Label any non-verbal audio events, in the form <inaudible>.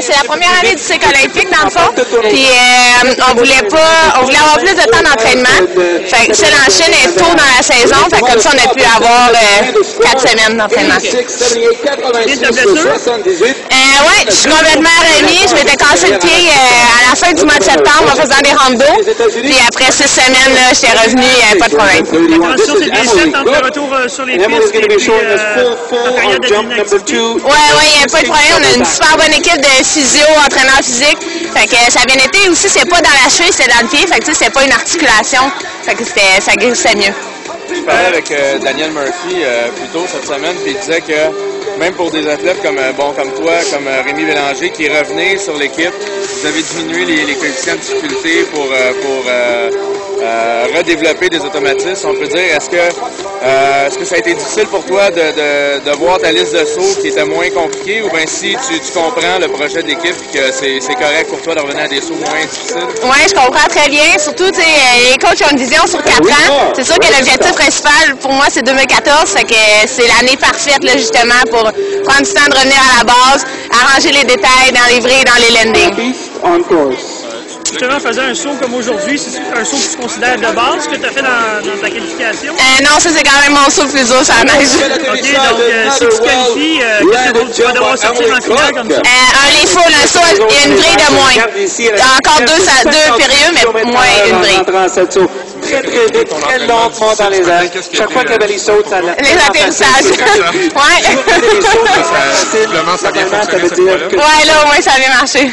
C'est la première année du cycle olympique, dans le fond. Puis euh, on voulait pas, on voulait avoir plus de temps d'entraînement. Fait que celle en Chine est tôt dans la saison. Fait que comme ça, on a pu avoir euh, quatre semaines d'entraînement. Euh, ouais, je suis complètement remis. Je m'étais cassé le pied euh, à la fin du mois de septembre en faisant des randos. Puis après six semaines, là, j'étais revenu, euh, pas de problème. Attention, c'est fait, tant que retour euh, sur les pistes et puis euh, période d'inactivité. Pas de problème. On a une super bonne équipe de physio, entraîneurs physiques. Fait que ça a bien été aussi, c'est pas dans la cheville, c'est dans le pied. Fait que tu sais, c'était pas une articulation. Fait que c'était, ça glissait mieux. Je parlais avec euh, Daniel Murphy euh, plus tôt cette semaine, puis il disait que même pour des athlètes comme euh, bon comme toi, comme euh, Rémi Bélanger, qui revenait sur l'équipe, vous avez diminué les, les coefficients de difficulté pour, euh, redévelopper des automatismes. On peut dire, est-ce que euh, est-ce que ça a été difficile pour toi de, de, de voir ta liste de sauts qui était moins compliquée, ou bien si tu, tu comprends le projet d'équipe et que c'est c'est correct pour toi de revenir à des sauts moins difficiles? Ouais, je comprends très bien. Surtout, tu sais, euh, les coachs ont une vision sur quatre ans. C'est sûr que l'objectif principal pour moi, c'est 2014. Fait que c'est l'année parfaite, là, justement, pour prendre du temps de revenir à la base, arranger les détails dans les vrais et dans les landings. Justement, faisant un saut comme aujourd'hui, c'est un saut que tu considères de base que tu as fait dans, dans ta qualification? Euh, non, ça, c'est quand même mon saut le plus dur, ça neige. OK, donc euh, si tu qualifies, euh, qu'est-ce que tu vas devoir sortir en finale comme ça? Euh, un un saut et une grille de moins. Encore deux, ça- deux périlleux, mais moins une grille. Très, très vite, très lentement dans les airs. <laughs> Chaque fois que Belly saute, ça l'a. Les atterrissages. ouais. Simplement, ça a bien fonctionné ouais, là, au moins, ça a bien marché.